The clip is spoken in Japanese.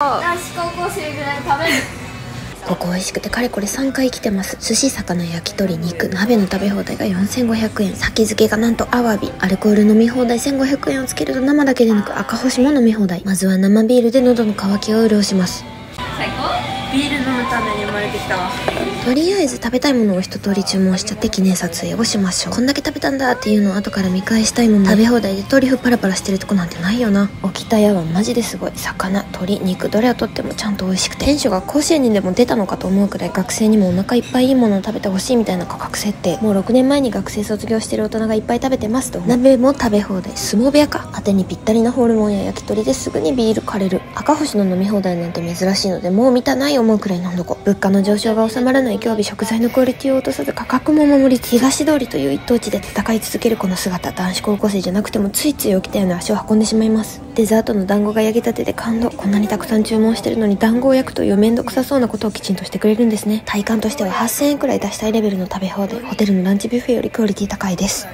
私高校生ぐらい食べるここ美味しくてかれこれ3回来てます。寿司魚焼き鳥肉鍋の食べ放題が4500円。先付けがなんとアワビ。アルコール飲み放題。1500円をつけると生だけでなく赤星も飲み放題。まずは生ビールで喉の渇きを潤します。ビール飲むために生まれてきたわ。とりあえず食べたいものを一通り注文しちゃって記念撮影をしましょう。こんだけ食べたんだっていうのを後から見返したいもん食べ放題でトリュフパラパラしてるとこなんてないよな。沖田屋はマジですごい。魚鶏肉どれをとってもちゃんと美味しくて。店主が甲子園にでも出たのかと思うくらい学生にもお腹いっぱいいいものを食べてほしいみたいな価格設定。もう6年前に学生卒業してる大人がいっぱい食べてますと。鍋も食べ放題。相撲部屋か。当てにぴったりなホルモンや焼き鳥ですぐにビール枯れる。赤星の飲み放題なんて珍しいのでもう見たないよ。思うくらい飲んどこ物価の上昇が収まらない今日日食材のクオリティを落とさず価格も守り東通りという一等地で戦い続けるこの姿。男子高校生じゃなくてもついつい起きたような足を運んでしまいます。デザートの団子が焼きたてで感動。こんなにたくさん注文してるのに団子を焼くという面倒くさそうなことをきちんとしてくれるんですね。体感としては8000円くらい出したいレベルの食べ放題。ホテルのランチビュッフェよりクオリティ高いです。